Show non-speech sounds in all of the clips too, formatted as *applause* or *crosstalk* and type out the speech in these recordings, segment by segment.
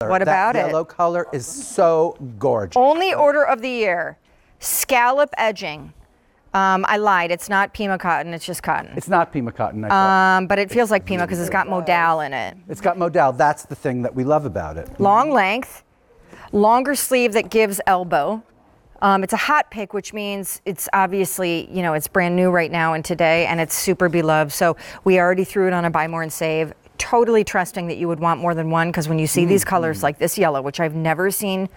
What that about it? yellow color is so gorgeous. Only order of the year scallop edging. Um, I lied. It's not Pima cotton. It's just cotton. It's not Pima cotton. I thought. Um, but it feels like Pima because it's got modal in it. it's got modal. That's the thing that we love about it. Long length, longer sleeve that gives elbow. Um, it's a hot pick, which means it's obviously, you know, it's brand new right now and today, and it's super beloved. So we already threw it on a buy more and save. Totally trusting that you would want more than one because when you see these colors like this yellow, which I've never seen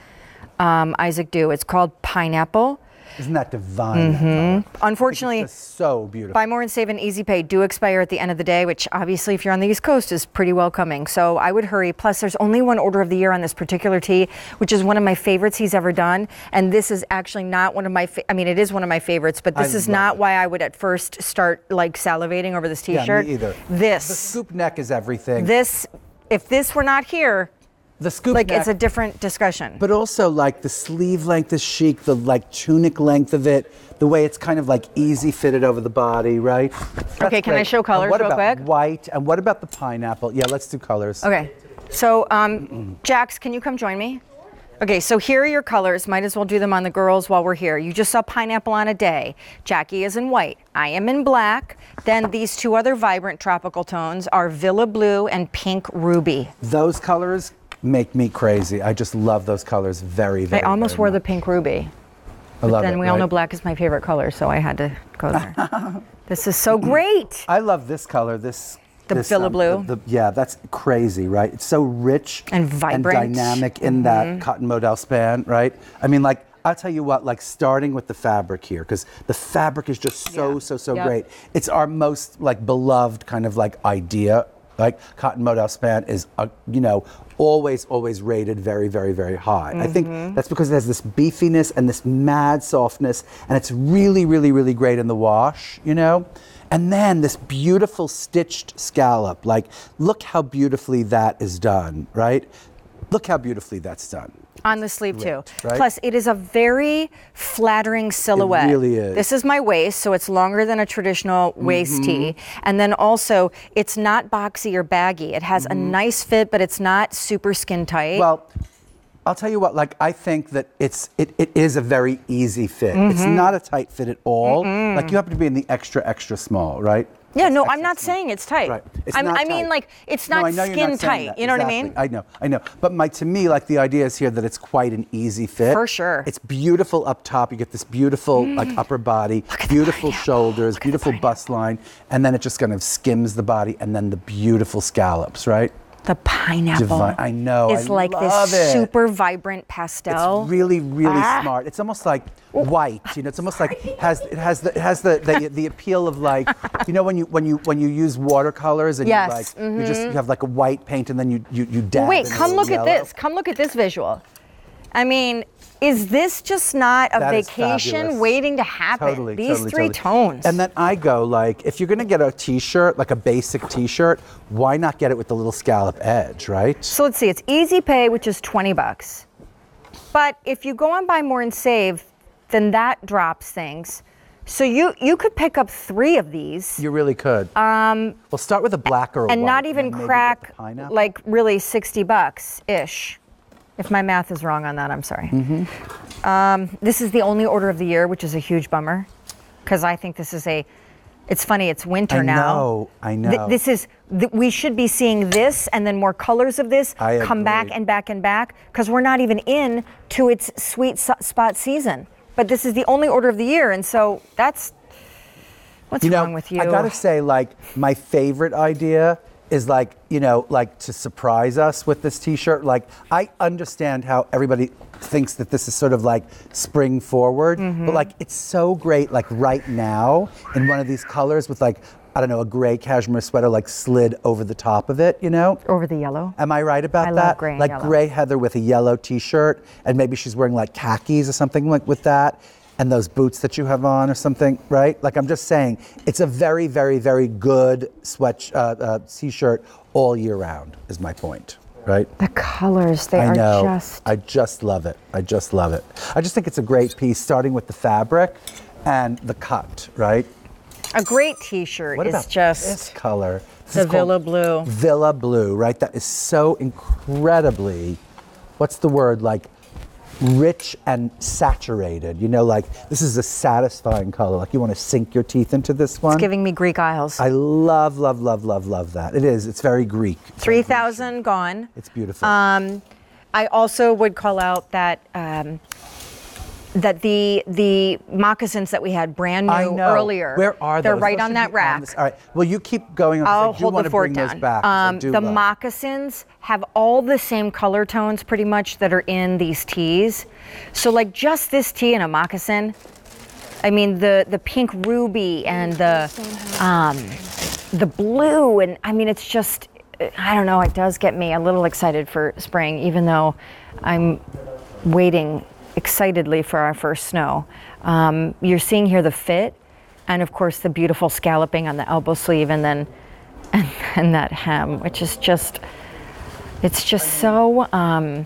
um, Isaac do, it's called pineapple. Isn't that divine? that? Mm-hmm. Unfortunately, so beautiful. Buy more and save and easy pay do expire at the end of the day, which obviously, if you're on the East Coast, is pretty well coming. So I would hurry. Plus, there's only one order of the year on this particular tee, which is one of my favorites he's ever done. And this is actually not one of my. Fa- I mean, it is one of my favorites, but this I is not it. why I would at first start like salivating over this yeah, T-shirt. me either. This, The scoop neck is everything. this, if this were not here, the scoop like neck. it's a different discussion. But also, like the sleeve length is chic, the like tunic length of it, the way it's kind of like easy fitted over the body, right? That's Okay, can I great. show And colors what real about quick? White, and what about the pineapple? Yeah, let's do colors. Okay. So, um, Jax, can you come join me? Okay, so here are your colors. Might as well do them on the girls while we're here. You just saw pineapple on a day. Jackie is in white. I am in black. Then these two other vibrant tropical tones are Villa Blue and Pink Ruby. Those colors make me crazy. I just love those colors very, very. I almost very wore the pink ruby. I love Then it, we all know black is my favorite color, so I had to go *laughs* there. this is so great. I love this color. This. The this, Villa Blue? the- the- yeah, that's crazy, right? It's so rich And vibrant. and dynamic in Mm-hmm. that cotton modal span, right? I mean, like I'll tell you what, like starting with the fabric here, because the fabric is just so, Yeah. so, so Yep. great. It's our most like beloved kind of like idea. Like cotton modal span is, uh, you know, always, always rated very, very, very high. I Mm-hmm. think that's because it has this beefiness and this mad softness, and it's really, really, really great in the wash, you know? And then this beautiful stitched scallop. Like, look how beautifully that is done, right? Look how beautifully that's done. On the sleeve too. right? Plus, it is a very flattering silhouette. really is. This is my waist, so it's longer than a traditional waist tee. Mm-hmm. And then also, it's not boxy or baggy. It has a nice fit, but it's not super skin tight. Mm-hmm. Well, I'll tell you what, like I think that it's it, it is a very easy fit. It's Mm-hmm. not a tight fit at all. Like you happen to be in the extra, extra small, right? Yeah, no, I'm not saying it's tight. Right. It's I'm, not I mean, tight. like, it's not I skin not tight. You know what I mean? I know, I know. But my to me, like the idea is here that it's quite an easy fit. For sure. It's beautiful up top. You get this beautiful mm. like upper body, beautiful shoulders, beautiful bust line, and then it just kind of skims the body, and then the beautiful scallops, right? The pineapple. Divine- I know, It's I like this it. super vibrant pastel. It's really, really Ah. smart. It's almost like white. You know, it's almost like *laughs* has it has the it has the, the the appeal of like you know when you when you when you use watercolors and Yes, mm-hmm. you like you just you have like a white paint and then you you you dab. Wait, come look at this. Come look at this visual. I mean, is this just not a That is vacation fabulous. waiting to happen? Totally, These totally, three totally. tones. And then I go like, if you're gonna get a T-shirt, like a basic T-shirt, why not get it with the little scallop edge, right? so let's see. It's easy pay, which is 20 bucks. But if you go on buy more and save, then that drops things. So you you could pick up three of these You really could. Um, we'll start with a black or a and white, not even then maybe get the crack pineapple. like really 60 bucks ish. If my math is wrong on that, I'm sorry. Mm-hmm. Um, this is the only order of the year, which is a huge bummer, because I think this is a. It's funny. It's winter now. I now. know, I Th- know. this is. Th- we should be seeing this and then more colors of this I come back and back and back, because we're not even in to its sweet so- spot season. But this is the only order of the year, and so that's. What's you know, wrong with you? I gotta say, like, my favorite idea is like, you know, like to surprise us with this T-shirt. Like, I understand how everybody thinks that this is sort of like spring forward, Mm-hmm. but like, it's so great, like right now in one of these colors with like, I don't know, a gray cashmere sweater like slid over the top of it. You know. Over the yellow. Am I right about I love that? gray and like yellow. gray heather with a yellow T-shirt, and maybe she's wearing like khakis or something like with that, and those boots that you have on or something, right? Like I'm just saying, it's a very, very, very good sweat uh, uh, T-shirt all year round. Is my point, right? The colors, they I are know. just. I just love it. I just love it. I just think it's a great piece, starting with the fabric and the cut, right? A great T-shirt What is about just this color? This the is called Villa Blue. Villa Blue, right? That is so incredibly what's the word like rich and saturated. You know, like this is a satisfying color. Like you want to sink your teeth into this one. It's giving me Greek Isles. I love, love, love, love, love that. It is. It's very Greek. 3,000 gone. It's beautiful. Um, I also would call out that um, that the the moccasins that we had brand new earlier. Where are They're right Those on that rack. this- All right. Well, you keep going. on I'll hold want the to bring fort down. back. Um, do the love- moccasins have all the same color tones, pretty much, that are in these tees. So, like, just this tee and a moccasin. I mean, the the pink ruby and the um, the blue, and I mean, it's just. I don't know. It does get me a little excited for spring, even though I'm waiting excitedly for our first snow. Um, you're seeing here the fit, and of course the beautiful scalloping on the elbow sleeve, and then and, *laughs* and that hem, which is just, it's just so. Um,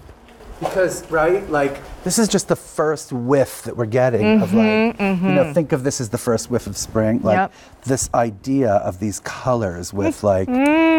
Because right, like this is just the first whiff that we're getting of like, you know, think of this as the first whiff of spring. Like Yep. this idea of these colors with like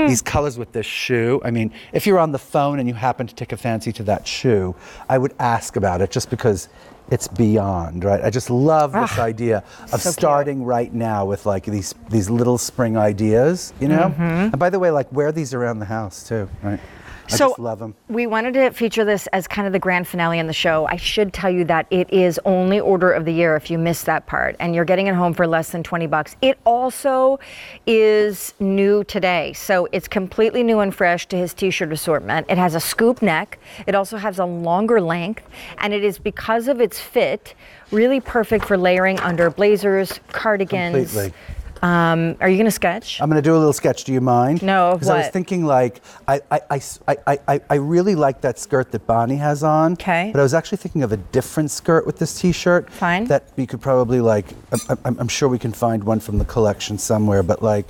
Hmm. these colors with this shoe. I mean, if you're on the phone and you happen to take a fancy to that shoe, I would ask about it just because it's beyond, right? I just love this ah, idea of so cute. starting right now with like these these little spring ideas, you know? Mm-hmm. And by the way, like wear these around the house too, right? I so just love them. We wanted to feature this as kind of the grand finale in the show. I should tell you that it is only order of the year if you missed that part, and you're getting it home for less than 20 bucks. It also is new today, so it's completely new and fresh to his t-shirt assortment. It has a scoop neck. It also has a longer length, and it is because of its fit really perfect for layering under blazers, cardigans. Completely. Um, are you going to sketch? I'm going to do a little sketch. Do you mind? No, Because I was thinking like I, I, I, I, I, really like that skirt that Bonnie has on. Okay. But I was actually thinking of a different skirt with this T-shirt. Fine. That we could probably like. I'm, I'm, I'm sure we can find one from the collection somewhere. But like,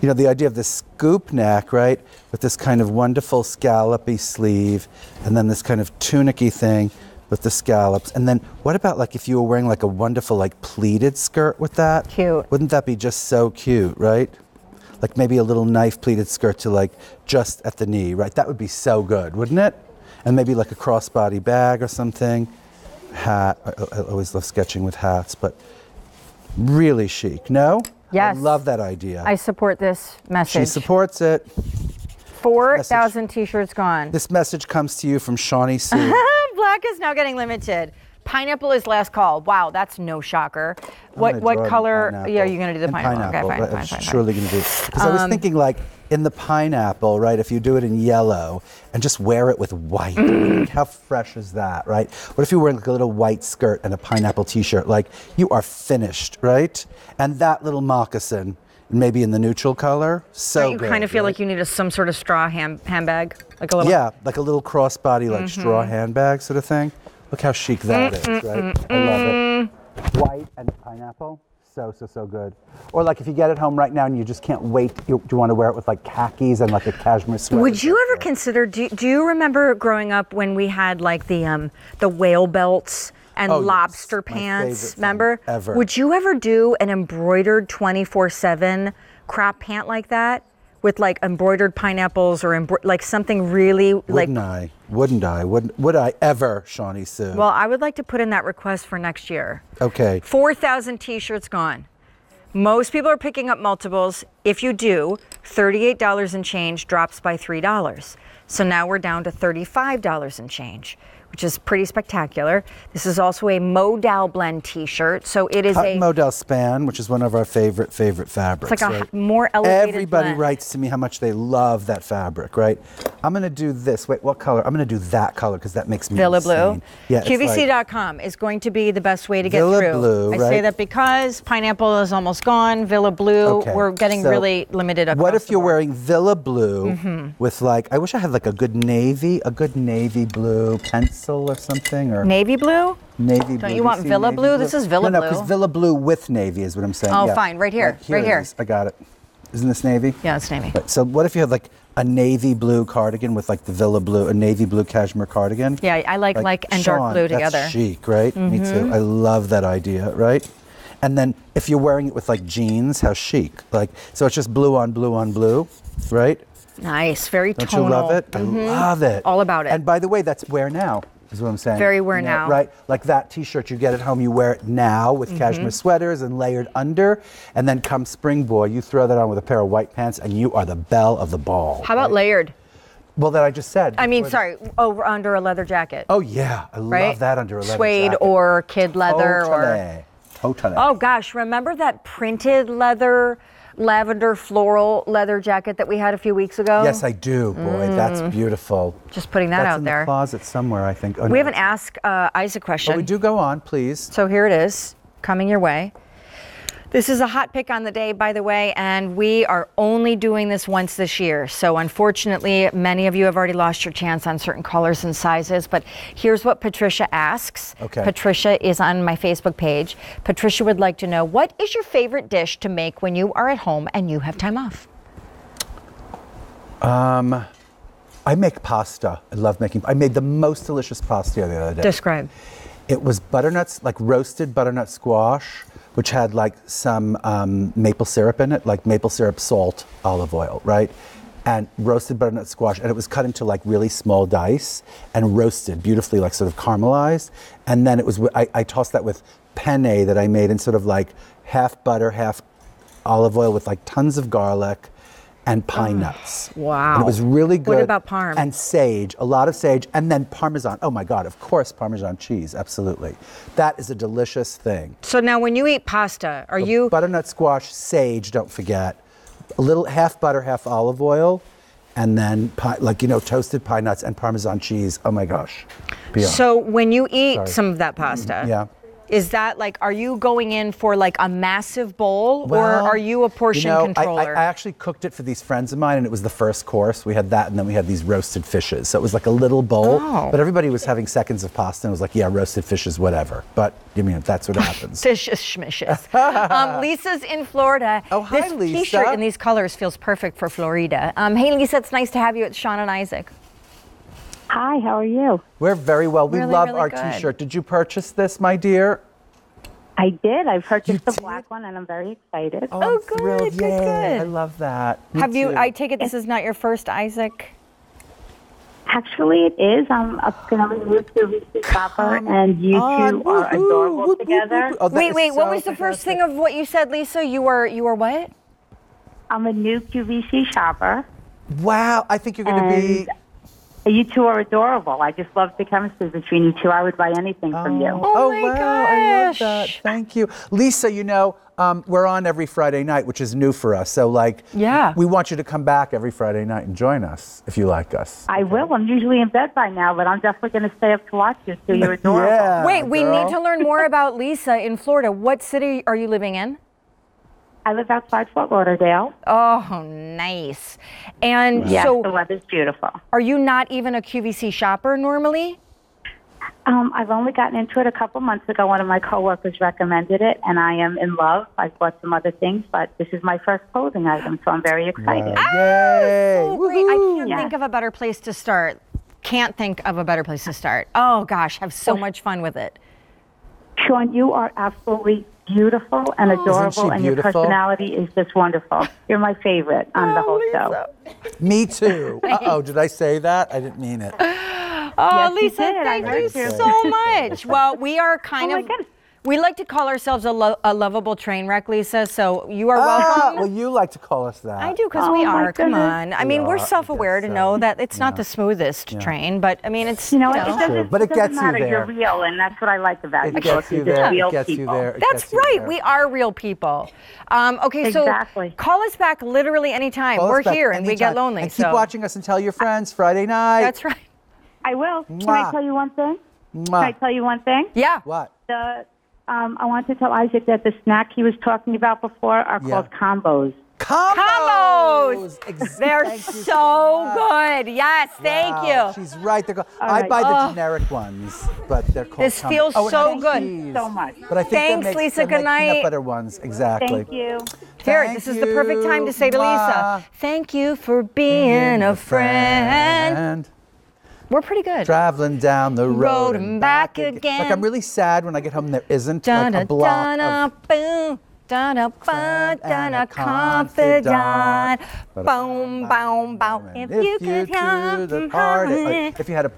you know, the idea of this scoop neck, right, with this kind of wonderful scallopy sleeve, and then this kind of tunicky thing with the scallops. And then what about like if you were wearing like a wonderful like pleated skirt with that? Cute. Wouldn't that be just so cute, right? Like maybe a little knife pleated skirt to like just at the knee, right? That would be so good, wouldn't it? And maybe like a crossbody bag or something. Hat. I, I always love sketching with hats, but really chic. No? Yes. I love that idea. I support this message. she supports it. 4,000 t-shirts gone. This message comes to you from Shawnee Sue. *laughs* Black is now getting limited. Pineapple is last call. Wow, that's no shocker. What what color? pineapple. Yeah, you're gonna do the And pineapple. Okay, fine, fine, I'm fine, surely going to do. Because I was thinking, like, in the pineapple, right? If you do it in yellow and just wear it with white, *laughs* Mm. how fresh is that, right? What if you wear like a little white skirt and a pineapple T-shirt? Like, you are finished, right? And that little moccasin, maybe in the neutral color, so Don't you good. kind of feel right? like you need a, some sort of straw hand, handbag, like a little. Yeah, like a little crossbody, like straw Mm-hmm. handbag sort of thing. Look how chic that is, right? I love it. White and pineapple, so so so good. Or like if you get it home right now and you just can't wait, you, do you want to wear it with like khakis and like a cashmere sweater? Would you ever consider? Do, do you remember growing up when we had like the um the whale belts and Oh, lobster My pants? Remember? ever. Would you ever do an embroidered 24/7 crop pant like that? With like embroidered pineapples or embro- like something really like Wouldn't I? Wouldn't I? Would would I ever, Shawnee Sue? Well, I would like to put in that request for next year. okay. 4,000 t shirts gone. Most people are picking up multiples. If you do, $38 and change drops by $3. So now we're down to $35 and change, which is pretty spectacular. This is also a Modal blend t shirt. So it is Cotton a. modal span, which is one of our favorite favorite fabrics. It's like a right? more elevated Everybody blend. writes to me how much they love that fabric, right? I'm gonna do this. Wait, what color? I'm gonna do that color because that makes me Villa Blue. Yeah, it's like- QVC.com is going to be the best way to get Villa through. Blue, I say that because pineapple is almost gone. Villa Blue, Okay, we're getting so really limited What if you're wearing Villa blue Mm-hmm. with like I wish I had like a good navy, a good navy blue pencil or something or navy blue? navy blue. you Do want Villa navy blue? This is Villa no, No, blue. because Villa blue with navy is what I'm saying. Oh, yeah. fine, right here, right here. is. I got it. Isn't this navy? Yeah, it's navy. Right, So what if you had like a navy blue cardigan with like the Villa blue, a navy blue cashmere cardigan? Yeah, I like like and dark Shawn, blue that's together. Mm-hmm. chic, right? Me too. I love that idea, right? And then if you're wearing it with like jeans, how chic. Like so it's just blue on blue on blue, right? Nice, very Don't tonal. you love it? I love it. All about it. And by the way, that's where now. Is what I'm saying. Very wear You know, now. Right? Like that T-shirt you get at home, you wear it now with Mm-hmm. cashmere sweaters and layered under, and then come spring boy, you throw that on with a pair of white pants, and you are the belle of the ball. How about right? layered? Well, that I just said. I mean, sorry, over under a leather jacket. Oh yeah, I right? love that under a leather Suede jacket. or kid leather or. Totally. Totally. Oh gosh, remember that printed leather, lavender floral leather jacket that we had a few weeks ago? Yes, I do. Boy, that's beautiful. Just putting that that's out in there. the closet somewhere, I think. Oh, We no, haven't asked uh, Isaac a question. But we do go on, please. So here it is, coming your way. This is a hot pick on the day, by the way, and we are only doing this once this year. So unfortunately, many of you have already lost your chance on certain colors and sizes. But here's what Patricia asks. Okay. Patricia is on my Facebook page. Patricia would like to know what is your favorite dish to make when you are at home and you have time off? Um, I make pasta. I love making. I made the most delicious pasta the other day. Describe. It was butternuts, like roasted butternut squash, which had like some um, maple syrup in it, like maple syrup, salt, olive oil, right? And roasted butternut squash, and it was cut into like really small dice and roasted beautifully, like sort of caramelized. And then it was, I, I tossed that with penne that I made in sort of like half butter, half olive oil with like tons of garlic and ah, pine nuts. wow. And it was really good. What about parm? And sage, a lot of sage, and then parmesan. Oh my God, of course, parmesan cheese, absolutely. That is a delicious thing. So now, when you eat pasta, are you Butternut squash, sage, don't forget. A little half butter, half olive oil, and then pi- like, you know, toasted pine nuts and parmesan cheese. Oh my gosh. Beyond. So when you eat Sorry. some of that pasta, mm-hmm. Yeah. Is that like are you going in for like a massive bowl or are you a portion you know, controller? I, I actually cooked it for these friends of mine, and it was the first course. We had that, and then we had these roasted fishes. So it was like a little bowl, Oh. but everybody was having seconds of pasta, and was like, yeah, roasted fishes, whatever. But I mean, that's what happens. *laughs* Dishes, schmishes. um, *laughs* Lisa's in Florida. Oh, hi, this Lisa. T-shirt in these colors feels perfect for Florida. Um, hey, Lisa, it's nice to have you at Shawn and Isaac. Hi, how are you? We're very well. We Really, love really our good. T-shirt. Did you purchase this, my dear? I did. I purchased the black one, and I'm very excited. Oh, Oh, good, thrilled. good, Yay. good. I love that. Me have you? too. I take it this is not your first Isaac. Actually, it is. I'm a family with the shopper, and you on. two are Woohoo. adorable Whoop, whoop, together. whoop. Oh, that wait, is wait. what was the first thing of what you said, Lisa? You were you were what? I'm a new QVC shopper. Wow, I think you're going to be. And you two are adorable. I just love the chemistry between you two. I would buy anything from you. Oh my wow, I love that. gosh. Thank you. Lisa, you know, um, we're on every Friday night, which is new for us. So, like, Yeah. we want you to come back every Friday night and join us if you like us. I will. I'm usually in bed by now, but I'm definitely going to stay up to watch you two. You're *laughs* adorable. Yeah, Wait, we need to learn more about Lisa in Florida. What city are you living in? I live outside Fort Lauderdale. Oh, nice. And Yes, the so, weather's beautiful. are you not even a QVC shopper normally? Um, I've only gotten into it a couple months ago. One of my coworkers recommended it, and I am in love. I've bought some other things, but this is my first clothing item, so I'm very excited. Wow. Yay! Oh, great. I can't Yeah. think of a better place to start. Can't think of a better place to start. Oh, gosh, have so much fun with it. Shawn, you are absolutely beautiful and adorable, she and your personality is just wonderful. You're my favorite on the whole show. Me too. *laughs* Uh oh, did I say that? I didn't mean it. Oh, Yes, Lisa, did. I thank you you. so much. Well, we are *laughs* kind Oh, my of. Goodness. We like to call ourselves a, lo- a lovable train wreck, Lisa. So you are Ah, welcome. well, you like to call us that. I do because Oh, we my are. Come goodness. on. I mean, We we're I self-aware guess to so. know that it's not the smoothest train, but I mean, it's You know, you it know. doesn't, True, but it doesn't gets you matter. there. You're real, and that's what I like about It you. gets you You're just there. real It gets you people. there. It That's gets you right. there. We are real people. Um, okay, so Exactly. call us back literally anytime. Call us We're back here and we get anytime. lonely. And keep so watching us and tell your friends Friday night. that's right. I will. Can Mwah. I tell you one thing? Can I tell you one thing? Yeah. What? The um, I want to tell Isaac that the snack he was talking about before are Yeah. called combos. Combos. Combos. Ex- They're thank you so much. good. Yes, thank Wow, you. She's right. They're go- I right. buy the Oh. generic ones, but they're called. This combos. feels Oh, and so I good. cheese. So much. But I think Thanks, make, Lisa. they Good make night. Peanut butter ones, exactly. Thank you. Here, Thank this is the perfect time to say to you. Lisa, thank you for being a friend. We're pretty good. Traveling down the road, road and back, back again. Like I'm really sad when I get home. There isn't like a block dun, of. Boom. Dun a fun, a confidant, boom, boom, boom. If you could the party, like, if you had a